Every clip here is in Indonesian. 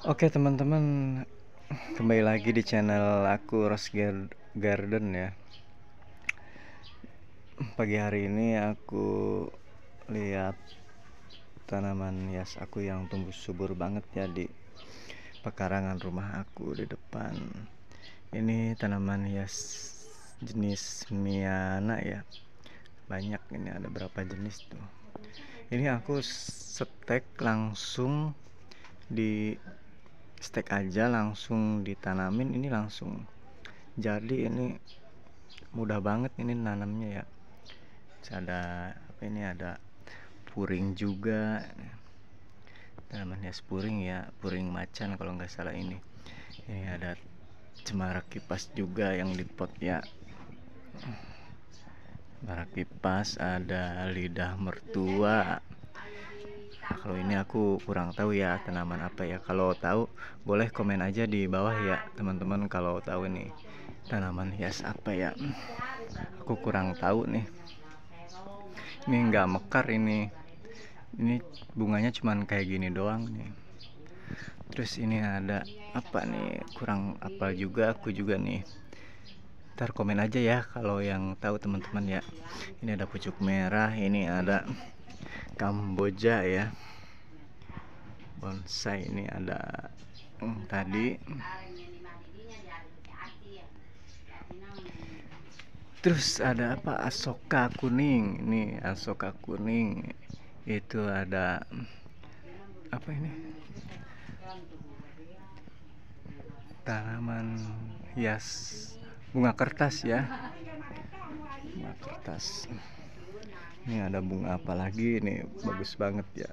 Oke teman-teman. Kembali lagi di channel aku Rose Garden ya. Pagi hari ini aku Lihat Tanaman hias aku yang tumbuh subur banget ya Di pekarangan rumah aku di depan. Ini tanaman hias Jenis Miana ya. Banyak ini ada berapa jenis tuh. Ini aku setek langsung di stek aja langsung ditanamin ini langsung. Jadi ini mudah banget ini nanamnya ya. Ada apa ini ada puring juga. Tanaman hias puring ya puring macan kalau nggak salah ini. Ini ada cemara kipas juga yang di pot ya. Cemara kipas ada lidah mertua kalau ini aku kurang tahu ya tanaman apa ya. Kalau tahu boleh komen aja di bawah ya teman-teman kalau tahu ini tanaman hias apa ya. Aku kurang tahu nih. Ini enggak mekar ini. Ini bunganya cuman kayak gini doang nih. Terus ini ada apa nih? Kurang apa juga aku juga nih. Ntar komen aja ya kalau yang tahu teman-teman ya. Ini ada pucuk merah ini ada Kamboja ya. Bonsai ini ada hmm, tadi. Terus ada apa? Asoka kuning. Ini asoka kuning. Itu ada apa ini? Tanaman hias bunga kertas ya. Bunga kertas ini ada bunga apa lagi? Ini bagus banget ya.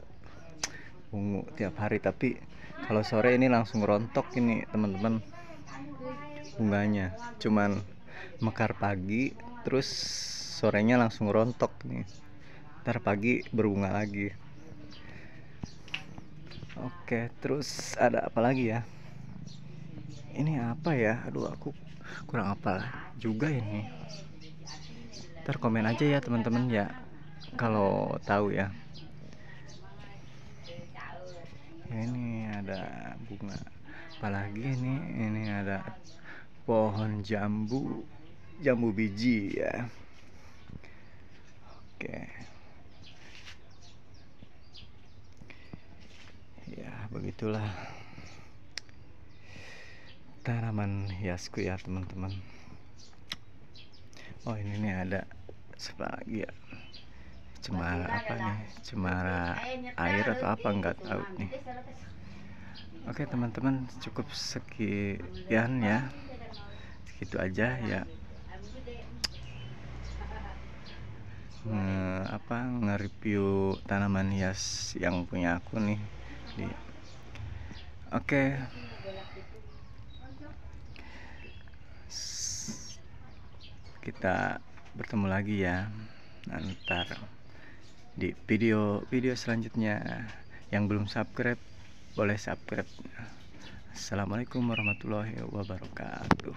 Ungu tiap hari tapi kalau sore ini langsung rontok ini teman-teman bunganya. Cuman mekar pagi terus sorenya langsung rontok nih. Ntar pagi berbunga lagi. Oke terus ada apa lagi ya? Ini apa ya? Aduh aku kurang apa juga ini. Ntar komen aja ya teman-teman ya kalau tahu ya. Ini ada bunga apalagi ini? Ini ada pohon jambu jambu biji ya. Oke. Ya begitulah tanaman hiasku ya teman-teman. Oh ini nih ada lagi ya cemara apa nih cemara air atau apa? Nggak tahu nih. Oke teman-teman cukup sekian ya. Segitu aja ya. Nge apa nge-review tanaman hias yang punya aku nih. Di oke. Kita bertemu lagi ya. Nanti di video-video selanjutnya. Yang belum subscribe boleh subscribe. Assalamualaikum warahmatullahi wabarakatuh